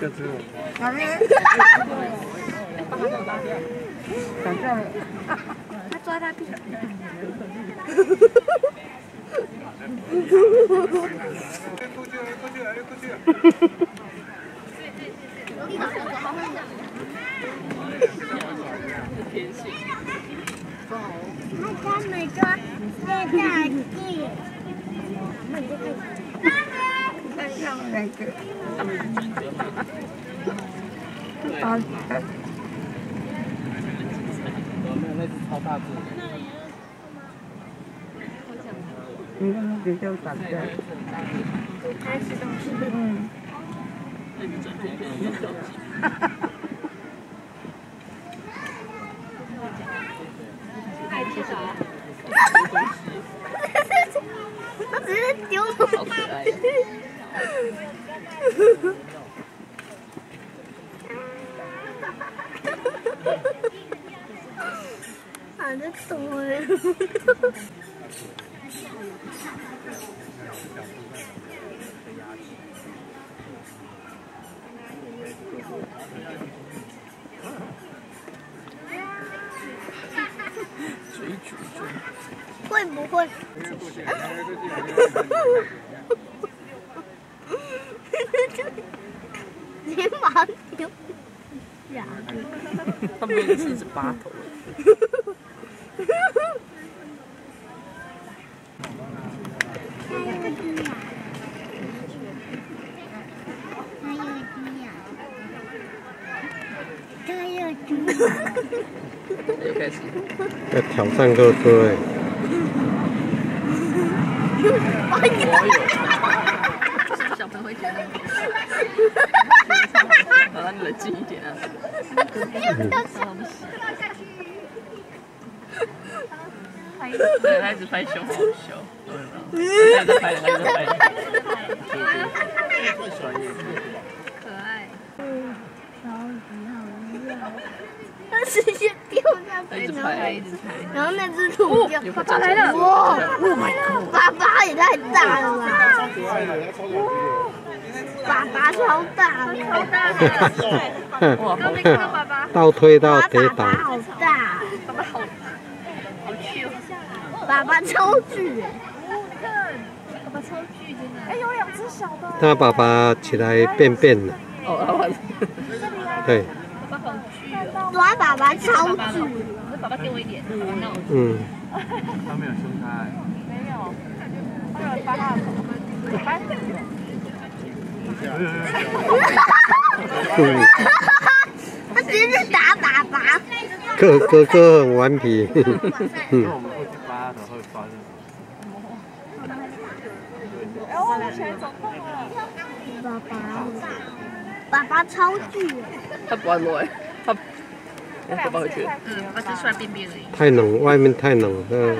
这只有。哪边？想叫他抓他屁。他们说在大地。看上那个。啊。那只超大只。你看那比较大的。它吃东西。嗯。哈哈哈。爱吃啥？他直接丢了。好可爱。好的多呀。会不会？他们也是一只八头。在挑战哥哥哎！小朋友会觉得，好了，你冷静一点啊！对，他一直拍胸，好笑。他在拍，他在拍。可爱。他直接丢下去，然后那只兔子爸爸来了，哇，爸爸也太大了吧！爸爸超大，超大的，哇，好大！倒退到跌倒。爸爸好大，爸爸好，好 Q，爸爸超巨。爸爸超巨，真的。哎，有两只小的。他爸爸起来便便了。哦，爸爸。对。爸爸好巨哦。爸爸超巨。那爸爸给我一点。嗯。他没有凶他。没有。他有人扒他的头。扒。他打爸爸。哥哥哥很顽皮。嗯。我们会去扒他的，会发生。哎，我的钱走空了。爸爸，爸爸超巨。他不会落哎，他。我爸爸回去。嗯，他只是出来便便而已。太冷，外面太冷，嗯。